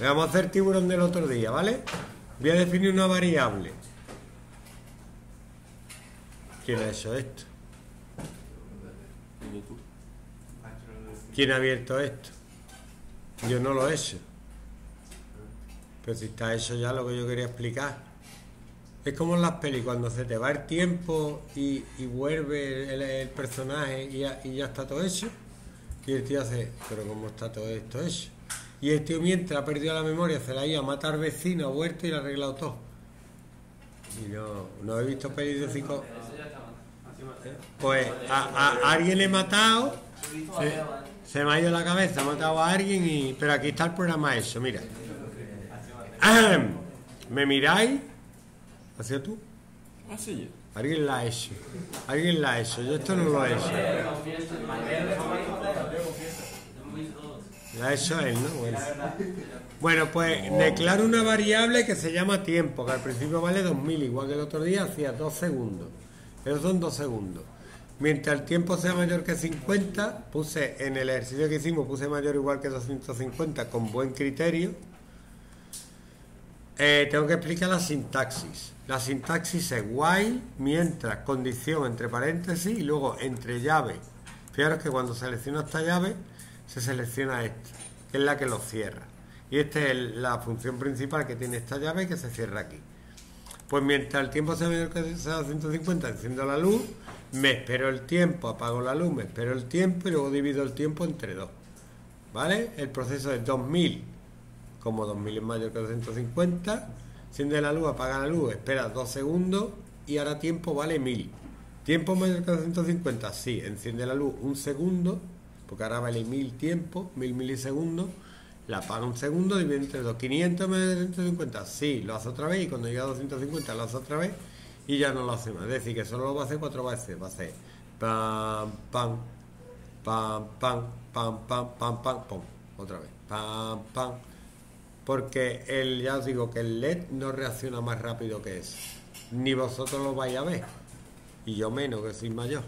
Vamos a hacer tiburón del otro día, ¿vale? Voy a definir una variable. ¿Quién ha hecho esto? ¿Quién ha abierto esto? Yo no lo he hecho. Pero si está hecho ya lo que yo quería explicar. Es como en las pelis, cuando se te va el tiempo y, vuelve el, el personaje y ya, y ya está todo hecho. Y el tío hace, pero ¿cómo está todo esto hecho? Y el tío mientras ha perdido la memoria, se la ha ido a matar vecino, ha vuelto y le ha arreglado todo. Y no, no he visto pelis de cinco. Pues a, a alguien le he matado, se, se me ha ido la cabeza, ha matado a alguien y. Pero aquí está el programa hecho, mira. ¿Me miráis? ¿Hacia tú? Así. Alguien la ha hecho. Alguien la ha hecho. Yo esto no lo he hecho. La ha hecho él, ¿no? Bueno. Pues declaro una variable que se llama tiempo, que al principio vale 2000, igual que el otro día hacía 2 segundos. Esos son 2 segundos. Mientras el tiempo sea mayor que 50, puse en el ejercicio que hicimos, puse mayor o igual que 250 con buen criterio. Eh, tengo que explicar la sintaxis. La sintaxis es while, mientras, condición entre paréntesis y luego entre llave. Fijaros que cuando selecciono esta llave, se selecciona esta, que es la que lo cierra. Y esta es la función principal que tiene esta llave que se cierra aquí. Pues mientras el tiempo sea mayor que sea 250, enciendo la luz, me espero el tiempo, apago la luz, me espero el tiempo y luego divido el tiempo entre dos. ¿Vale? El proceso es 2000, como 2000 es mayor que 250, enciende la luz, apaga la luz, espera dos segundos y ahora tiempo vale 1000. ¿Tiempo mayor que 250? Sí, enciende la luz un segundo, porque ahora vale 1000 tiempo, 1000 milisegundos, la apaga un segundo, divide entre dos. 500 menos de 250, sí, lo hace otra vez y cuando llega a 250 lo hace otra vez y ya no lo hace más. Es decir, que solo lo va a hacer cuatro veces. Va a hacer pam, pam, pam, pam, pam, pam, pam, pam, pam. Otra vez. Pam, pam. Porque el, ya os digo que el LED no reacciona más rápido que eso. Ni vosotros lo vais a ver. Y yo menos, que soy mayor.